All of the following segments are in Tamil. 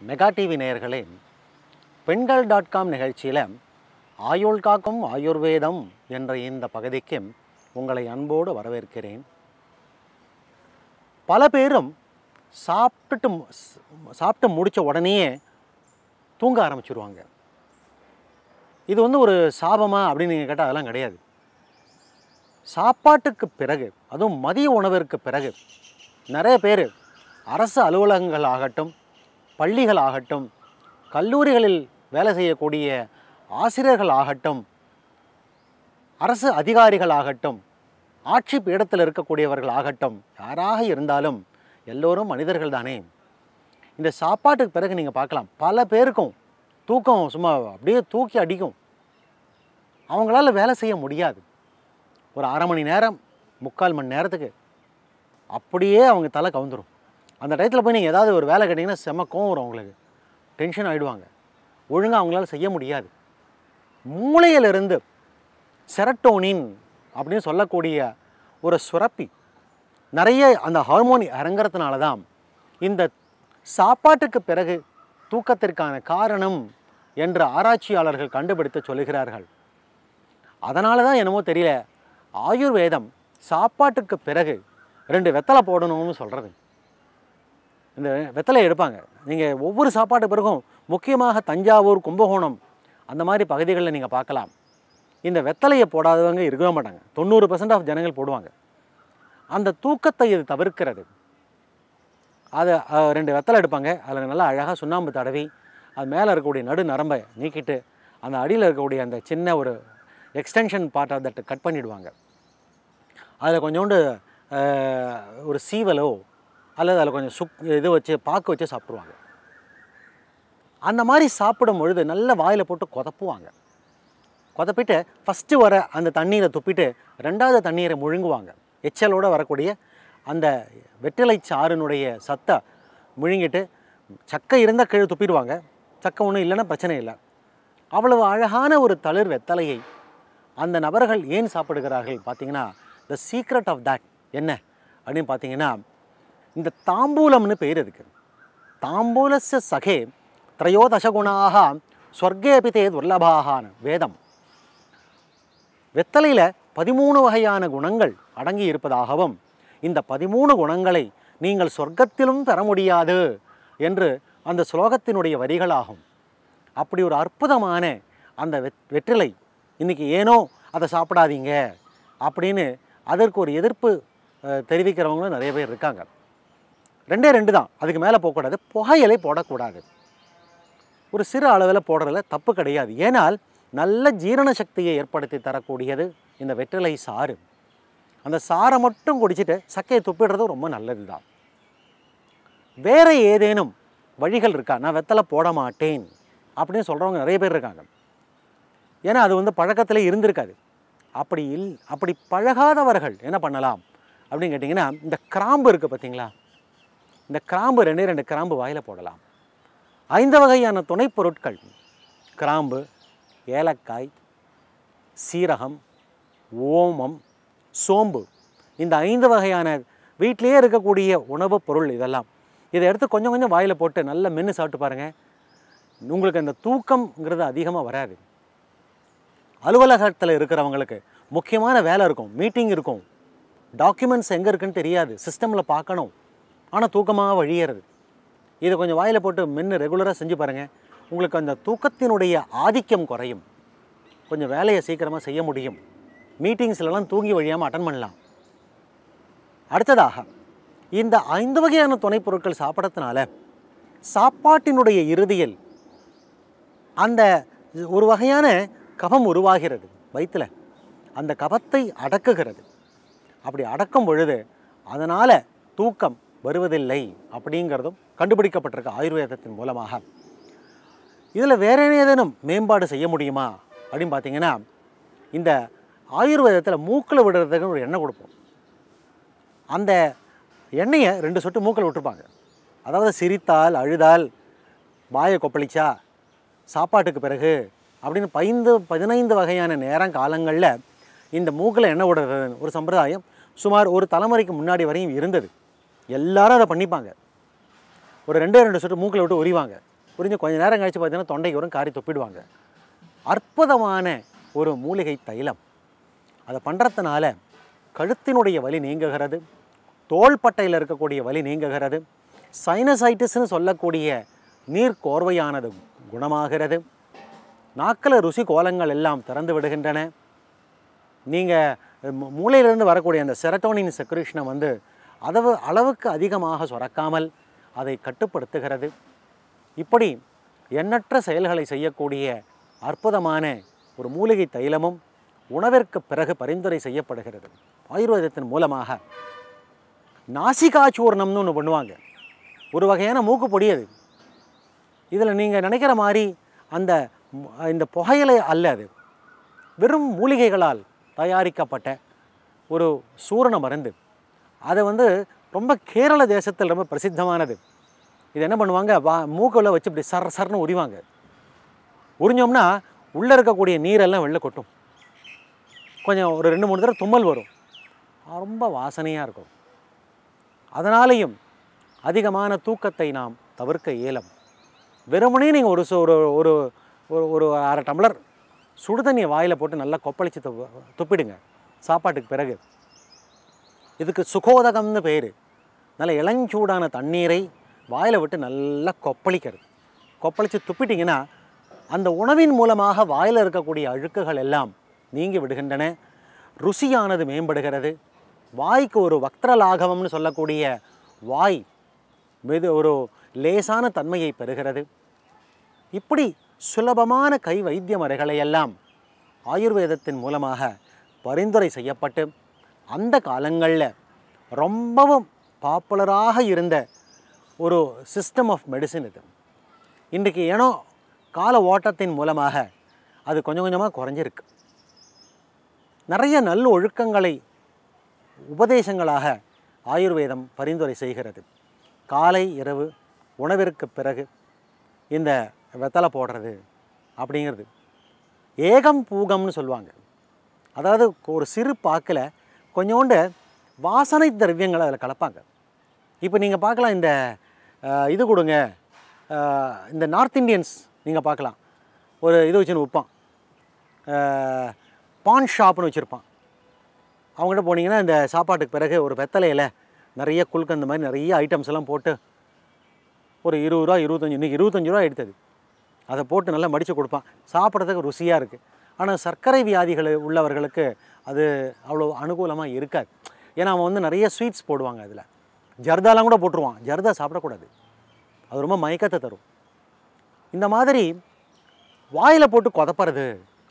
மெகா டிவி நேயர்களே பெண்கள் டாட் காம் நிகழ்ச்சியில் ஆயுள் காக்கும் ஆயுர்வேதம் என்ற இந்த பகுதிக்கு உங்களை அன்போடு வரவேற்கிறேன். பல பேரும் சாப்பிட்டுட்டு சாப்பிட்டு முடித்த உடனேயே தூங்க ஆரம்பிச்சிருவாங்க. இது வந்து ஒரு சாபமா அப்படின்னு நீங்கள் கேட்டால் அதெல்லாம் கிடையாது. சாப்பாட்டுக்கு பிறகு அதுவும் மதிய உணவிற்கு பிறகு நிறைய பேர் அரசு அலுவலகங்கள் ஆகட்டும் பள்ளிகள் ஆகட்டும் கல்லூரிகளில் வேலை செய்யக்கூடிய ஆசிரியர்கள் ஆகட்டும் அரசு அதிகாரிகள் ஆகட்டும் ஆட்சி பீடத்தில் இருக்கக்கூடியவர்கள் ஆகட்டும் யாராக இருந்தாலும் எல்லோரும் மனிதர்கள் தானே இந்த சாப்பாட்டுக்கு பிறகு நீங்கள் பார்க்கலாம். பல பேருக்கும் தூக்கம் சும்மா அப்படியே தூக்கி அடிக்கும். அவங்களால வேலை செய்ய முடியாது. ஒரு அரை மணி நேரம் முக்கால் மணி நேரத்துக்கு அப்படியே அவங்க தலை கவுந்துடும் அந்த டயத்தில் போய் நீங்கள் ஏதாவது ஒரு வேலை கேட்டிங்கன்னா செம்ம கோவம் வரும் அவங்களுக்கு டென்ஷன் ஆகிடுவாங்க ஒழுங்காக அவங்களால செய்ய முடியாது. மூளையிலிருந்து செரட்டோனின் அப்படின்னு சொல்லக்கூடிய ஒரு சுரப்பி நிறைய அந்த ஹார்மோன் இறங்குறதுனால தான் இந்த சாப்பாட்டுக்கு பிறகு தூக்கத்திற்கான காரணம் என்று ஆராய்ச்சியாளர்கள் கண்டுபிடித்து சொல்கிறார்கள் அதனால தான் என்னமோ தெரியல ஆயுர்வேதம் சாப்பாட்டுக்கு பிறகு ரெண்டு வெத்தலை போடணும்னு சொல்கிறது இந்த வெத்தலை எடுப்பாங்க. நீங்கள் ஒவ்வொரு சாப்பாட்டு பிறகும் முக்கியமாக தஞ்சாவூர் கும்பகோணம் அந்த மாதிரி பகுதிகளில் நீங்கள் பார்க்கலாம். இந்த வெத்தலையை போடாதவங்க இருக்கவே மாட்டாங்க. தொண்ணூறு பர்சன்ட் ஆஃப் ஜனங்கள் போடுவாங்க. அந்த தூக்கத்தை இது தவிர்க்கிறது. அதை ரெண்டு வெத்தலை எடுப்பாங்க. அதில் நல்லா அழகாக சுண்ணாம்பு தடவி அது மேலே இருக்கக்கூடிய நடு நரம்பை நீக்கிட்டு அந்த அடியில் இருக்கக்கூடிய அந்த சின்ன ஒரு எக்ஸ்டென்ஷன் பார்ட் அதை கட் பண்ணிவிடுவாங்க அதில் கொஞ்சோண்டு ஒரு சீவலோ அல்லது அதில் கொஞ்சம் சுக் இது வச்சு பாக்கு வச்சு சாப்பிடுவாங்க அந்த மாதிரி சாப்பிடும் பொழுது நல்ல வாயில் போட்டு கொதப்புவாங்க. கொதப்பிட்டு ஃபஸ்ட்டு வர அந்த தண்ணீரை துப்பிட்டு ரெண்டாவது தண்ணீரை முழுங்குவாங்க. எச்சலோடு வரக்கூடிய அந்த வெற்றிலை சாறுனுடைய சத்தை முழுங்கிட்டு சக்கை இருந்தால் கீழே துப்பிடுவாங்க. சக்கை ஒன்றும் இல்லைன்னா பிரச்சனை இல்லை. அவ்வளவு அழகான ஒரு தளிர் வெத்தலையை அந்த நபர்கள் ஏன் சாப்பிடுகிறார்கள் பார்த்தீங்கன்னா த சீக்ரெட் ஆஃப் தட் என்ன? அப்படின்னு பார்த்தீங்கன்னா இந்த தாம்பூலம்னு பேர் இருக்கு தாம்பூலஸ்ய சகே திரையோதசகுணாக ஸ்வர்கேபி தே துர்லபாகான வேதம். வெத்தலையில் பதிமூணு வகையான குணங்கள் அடங்கி இருப்பதாகவும் இந்த பதிமூணு குணங்களை நீங்கள் சொர்க்கத்திலும் பெற முடியாது என்று அந்த ஸ்லோகத்தினுடைய வரிகளாகும். அப்படி ஒரு அற்புதமான அந்த வெத் வெற்றிலை இன்றைக்கி ஏனோ அதை சாப்பிடாதீங்க அப்படின்னு அதற்கு ஒரு எதிர்ப்பு தெரிவிக்கிறவங்களும் நிறைய பேர் இருக்காங்க. ரெண்டே ரெண்டு தான். அதுக்கு மேலே போகக்கூடாது. புகையிலை போடக்கூடாது. ஒரு சிறு அளவில் போடுறதுல தப்பு கிடையாது. ஏனால் நல்ல ஜீரண சக்தியை ஏற்படுத்தி தரக்கூடியது இந்த வெற்றிலை சாறு. அந்த சாறை மட்டும் குடிச்சிட்டு சக்கையை துப்பிடுறது ரொம்ப நல்லது தான் வேறு ஏதேனும் வழிகள் இருக்கா? நான் வெத்தலை போட மாட்டேன் அப்படின்னு சொல்கிறவங்க நிறைய பேர் இருக்காங்க. ஏன்னா அது வந்து பழக்கத்தில் இருந்திருக்காது. அப்படி இல் அப்படி பழகாதவர்கள் என்ன பண்ணலாம் அப்படின்னு கேட்டிங்கன்னா இந்த கிராம்பு இருக்குது பார்த்தீங்களா? இந்த கிராம்பு ரெண்டே ரெண்டு கிராம்பு வாயில் போடலாம். ஐந்து வகையான துணைப் பொருட்கள். கிராம்பு ஏலக்காய் சீரகம் ஓமம் சோம்பு. இந்த ஐந்து வகையான வீட்டிலேயே இருக்கக்கூடிய உணவுப் பொருள் இதெல்லாம். இதை எடுத்து கொஞ்சம் கொஞ்சம் வாயில் போட்டு நல்லா மென்று சாப்பிட்டு பாருங்கள் உங்களுக்கு அந்த தூக்கம்ங்கிறது அதிகமாக வராது. அலுவலகத்தில் இருக்கிறவங்களுக்கு முக்கியமான வேலை இருக்கும். மீட்டிங் இருக்கும். டாக்குமெண்ட்ஸ் எங்கே இருக்குன்னு தெரியாது. சிஸ்டமில் பார்க்கணும். ஆனால் தூக்கமாக வழியறது. இதை கொஞ்சம் வாயில் போட்டு மென்று ரெகுலராக செஞ்சு பாருங்கள் உங்களுக்கு அந்த தூக்கத்தினுடைய ஆதிக்கம் குறையும். கொஞ்சம் வேலையை சீக்கிரமாக செய்ய முடியும். மீட்டிங்ஸ்லலாம் தூங்கி வழியாமல் அட்டன் பண்ணலாம். அடுத்ததாக இந்த ஐந்து வகையான துணைப் பொருட்கள் சாப்பிட்றதுனால சாப்பாட்டினுடைய இறுதியில் அந்த ஒரு வகையான கபம் உருவாகிறது வயிற்றில் அந்த கபத்தை அடக்குகிறது. அப்படி அடக்கும் பொழுது அதனால் தூக்கம் வருவதில்லை அப்படிங்கிறதும் கண்டுபிடிக்கப்பட்டிருக்கு ஆயுர்வேதத்தின் மூலமாக. இதில் வேற ஏதேனும் மேம்பாடு செய்ய முடியுமா அப்படின்னு பார்த்தீங்கன்னா இந்த ஆயுர்வேதத்தில் மூக்கில் விடுறதுக்கு ஒரு எண்ணெய் கொடுப்போம். அந்த எண்ணெயை ரெண்டு சொட்டு மூக்கில் விட்டுருப்பாங்க. அதாவது சிரித்தால் அழுதால் வாயை கொப்பளிச்சா சாப்பாட்டுக்கு பிறகு அப்படின்னு பதிந்து பதினைந்து வகையான நேரம் காலங்களில் இந்த மூக்கில் எண்ணெய் விடுறது ஒரு சம்பிரதாயம் சுமார் ஒரு தலைமுறைக்கு முன்னாடி வரையும் இருந்தது. எல்லாரும் அதை பண்ணிப்பாங்க. ஒரு ரெண்டே ரெண்டு சொட்டு மூக்கில் விட்டு உரிவாங்க. உரிஞ்சு கொஞ்சம் நேரம் கழித்து பார்த்தீங்கன்னா தொண்டைக்கு வரும் காரி தொப்பிடுவாங்க. அற்புதமான ஒரு மூலிகை தைலம். அதை பண்ணுறதுனால கழுத்தினுடைய வலி நீங்குகிறது தோள்பட்டையில் இருக்கக்கூடிய வலி நீங்குகிறது சைனசைட்டிஸ்னு சொல்லக்கூடிய நீர் கோர்வையானது குணமாகிறது. நாக்கில் ருசி கோலங்கள் எல்லாம் திறந்து விடுகின்றன. நீங்கள் மூளையிலிருந்து வரக்கூடிய அந்த செரட்டோனின் செக்ரேஷனை வந்து அளவு அளவுக்கு அதிகமாக சுரக்காமல் அதை கட்டுப்படுத்துகிறது. இப்படி எண்ணற்ற செயல்களை செய்யக்கூடிய அற்புதமான ஒரு மூலிகை தைலமும் உணவிற்கு பிறகு பரிந்துரை செய்யப்படுகிறது. ஆயுர்வேதத்தின் மூலமாக. நாசிகாச்சூர்ணம்னு ஒன்று பண்ணுவாங்க. ஒரு வகையான மூக்கு பொடி அது. இதில் நீங்கள் நினைக்கிற மாதிரி அந்த இந்த புகையிலை அல்ல அது. வெறும் மூலிகைகளால் தயாரிக்கப்பட்ட ஒரு சூரண மருந்து. அதை வந்து ரொம்ப கேரள தேசத்தில் ரொம்ப பிரசித்தமானது. இது என்ன பண்ணுவாங்க? வா மூக்கில் வச்சு இப்படி சர் சர்னு உரிவாங்க. உறிஞ்சோம்னா உள்ளே இருக்கக்கூடிய நீரெல்லாம் வெளில கொட்டும். கொஞ்சம் ஒரு ரெண்டு மூணு தடவை தும்மல் வரும். ரொம்ப வாசனையாக இருக்கும். அதனாலேயும் அதிகமான தூக்கத்தை நாம் தவிர்க்க இயலும். வெறுமனே நீங்கள் ஒரு சு- ஒரு ஒரு ஒரு- ஒரு அரை டம்ளர் சுடுதண்ணியை வாயில் போட்டு நல்லா கொப்பளித்து துப்பிடுங்க. சாப்பாட்டுக்கு பிறகு. இதுக்கு சுகோதகம்னு பேர். நல்ல இளஞ்சூடான தண்ணீரை வாயில் விட்டு நல்லா கொப்பளிக்கிறது. கொப்பளித்து துப்பிட்டிங்கன்னா அந்த உணவின் மூலமாக வாயில் இருக்கக்கூடிய அழுக்குகள் எல்லாம் நீங்கி விடுகின்றன. ருசியானது மேம்படுகிறது. வாய்க்கு ஒரு வக்திரலாகவம்னு சொல்லக்கூடிய வாய் மெது ஒரு லேசான தன்மையை பெறுகிறது. இப்படி சுலபமான கை வைத்திய முறைகளையெல்லாம் ஆயுர்வேதத்தின் மூலமாக பரிந்துரை செய்யப்பட்டு அந்த காலங்களில் ரொம்பவும் பாப்புலராக இருந்த ஒரு சிஸ்டம் ஆஃப் மெடிசின் இது. இன்றைக்கு ஏனோ கால ஓட்டத்தின் மூலமாக அது கொஞ்சம் கொஞ்சமாக குறைஞ்சிருக்கு. நிறைய நல்ல ஒழுக்கங்களை உபதேசங்களாக ஆயுர்வேதம் பரிந்துரை செய்கிறது. காலை இரவு உணவிற்கு பிறகு இந்த வெத்தலை போடுறது அப்படிங்கிறது. ஏகம் பூகம்னு சொல்லுவாங்க. அதாவது ஒரு சிறு பாக்கில் கொஞ்சோண்டு வாசனை திரவியங்களை அதில் கலப்பாங்க. இப்போ நீங்கள் பார்க்கலாம் இந்த இது கொடுங்க. இந்த நார்த் இந்தியன்ஸ் நீங்கள் பார்க்கலாம். ஒரு இது வச்சுன்னு விற்பான். பான் ஷாப்னு வச்சுருப்பான். அவங்ககிட்ட போனீங்கன்னா இந்த சாப்பாட்டுக்கு பிறகு ஒரு வெத்தலையில் நிறைய குல்கந்த மாதிரி நிறைய ஐட்டம்ஸ் எல்லாம் போட்டு ஒரு இருபது ரூபா இருபத்தஞ்சி இன்றைக்கி இருபத்தஞ்சி ரூபா எடுத்தது. அதை போட்டு நல்லா மடித்து கொடுப்பான். சாப்பிட்றதுக்கு ருசியாக இருக்குது ஆனால் சர்க்கரை வியாதிகள் உள்ளவர்களுக்கு அது அவ்வளோ அனுகூலமாக இருக்காது. ஏன்னா அவன் வந்து நிறைய ஸ்வீட்ஸ் போடுவாங்க அதில். ஜர்தாலாம் கூட போட்டுருவான். ஜர்தா சாப்பிடக்கூடாது. அது ரொம்ப மயக்கத்தை தரும். இந்த மாதிரி வாயில் போட்டு கொதப்புறது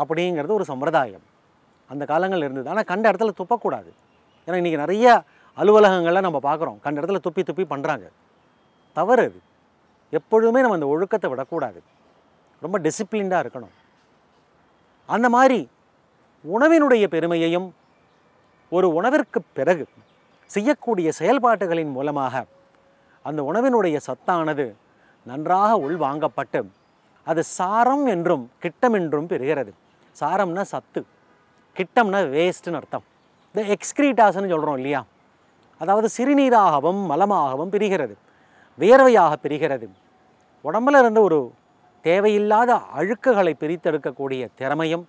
அப்படிங்கிறது ஒரு சம்பிரதாயம். அந்த காலங்கள் இருந்தது. ஆனால் கண்ட இடத்துல துப்பக்கூடாது. ஏன்னா இன்றைக்கி நிறைய அலுவலகங்கள்ல நம்ம பார்க்குறோம். கண்ட இடத்துல துப்பி துப்பி பண்ணுறாங்க தவறு அது. எப்பொழுதுமே நம்ம அந்த ஒழுக்கத்தை விடக்கூடாது. ரொம்ப டிசிப்ளின்டாக இருக்கணும். அந்த மாதிரி உணவினுடைய பெருமையையும் ஒரு உணவிற்கு பிறகு செய்யக்கூடிய செயல்பாட்டுகளின் மூலமாக அந்த உணவினுடைய சத்தானது நன்றாக உள்வாங்கப்பட்டு அது சாரம் என்றும் கிட்டம் என்றும் பெறுகிறது. சாரம்னா சத்து கிட்டம்னா வேஸ்ட்டுன்னு அர்த்தம். இந்த எக்ஸ்கிரீட்டாஸ்ன்னு சொல்கிறோம் இல்லையா? அதாவது சிறுநீராகவும் மலமாகவும் பிரிகிறது வியர்வையாக பிரிகிறது. உடம்புல இருந்து ஒரு தேவையில்லாத அழுக்குகளை பிரித்தெடுக்கக்கூடிய திறமையும்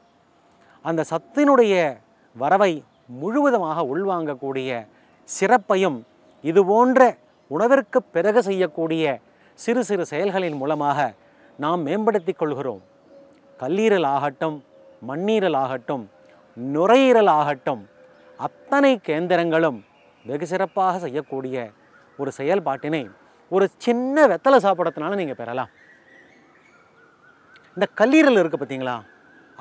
அந்த சத்தினுடைய வரவை முழுவதுமாக உள்வாங்கக்கூடிய சிறப்பையும் இது போன்ற உணவிற்கு பிறகு செய்யக்கூடிய சிறு சிறு செயல்களின் மூலமாக நாம் மேம்படுத்திக் கொள்கிறோம். கல்லீரல் ஆகட்டும் மண்ணீரல் ஆகட்டும் நுரையீரல் ஆகட்டும் அத்தனை கேந்திரங்களும் வெகு சிறப்பாக செய்யக்கூடிய ஒரு செயல்பாட்டினை ஒரு சின்ன வெத்தலை சாப்பிடத்தினால நீங்கள் பெறலாம். இந்த கல்லீரல் இருக்குது பார்த்தீங்களா?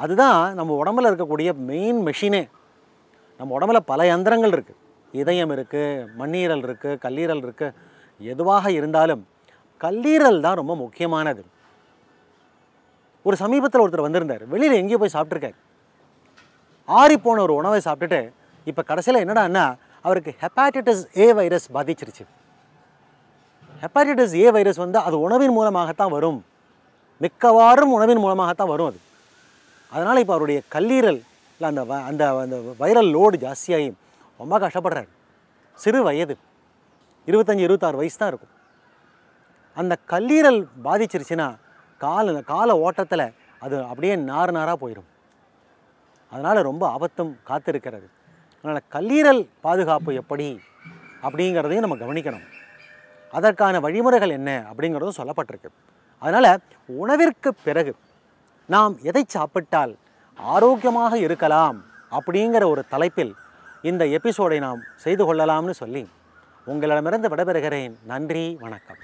அதுதான் நம்ம உடம்புல இருக்கக்கூடிய மெயின் மெஷினே நம்ம உடம்புல பல யந்திரங்கள் இருக்குது இதயம் இருக்குது மண்ணீரல் இருக்குது கல்லீரல் இருக்குது எதுவாக இருந்தாலும் கல்லீரல் தான் ரொம்ப முக்கியமானது. ஒரு சமீபத்தில் ஒருத்தர் வந்திருந்தார். வெளியில் எங்கேயோ போய் சாப்பிட்ருக்காரு ஆறிப்போன ஒரு உணவை சாப்பிட்டுட்டு இப்போ கடைசியில் என்னடான்னா அவருக்கு ஹெப்பாட்டிட்டிஸ் ஏ வைரஸ் பாதிச்சிருச்சு. ஹெப்பாட்டிட்டிஸ் ஏ வைரஸ் வந்து அது உணவின் மூலமாகத்தான் வரும். மிக்கவாறும் உணவின் மூலமாகத்தான் வரும் அது. அதனால் இப்போ அவருடைய கல்லீரல் இல்லை அந்த வ- அந்த அந்த வைரல் லோடு ஜாஸ்தியாகி ரொம்ப கஷ்டப்படுறாரு. சிறு வயது இருபத்தஞ்சி இருபத்தாறு வயசு தான் இருக்கும். அந்த கல்லீரல் பாதிச்சிருச்சுன்னா கால கால ஓட்டத்தில் அது அப்படியே நார் நாராக போயிடும் அதனால் ரொம்ப ஆபத்தும் காத்திருக்கிறது. அதனால் கல்லீரல் பாதுகாப்பு எப்படி அப்படிங்கிறதையும் நம்ம கவனிக்கணும். அதற்கான வழிமுறைகள் என்ன அப்படிங்கிறதும் சொல்லப்பட்டிருக்கு. அதனால் உணவிற்கு பிறகு நாம் எதை சாப்பிட்டால் ஆரோக்கியமாக இருக்கலாம் அப்படிங்கிற ஒரு தலைப்பில் இந்த எபிசோடை நாம் செய்து கொள்ளலாம்னு சொல்லி உங்களிடமிருந்து விடைபெறுகிறேன். நன்றி வணக்கம்.